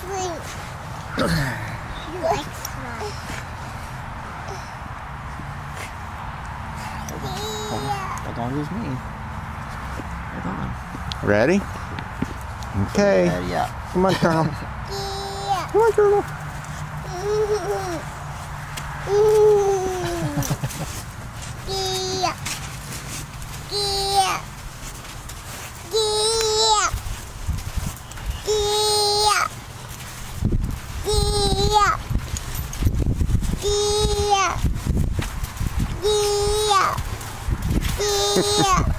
Sleep. you like slime. Hold on. Hold on, it was me. Hold on. Ready? Okay. Uh, yeah. Come on, Colonel. Yeah. Come on, Colonel. Yeah. Yeah. 耶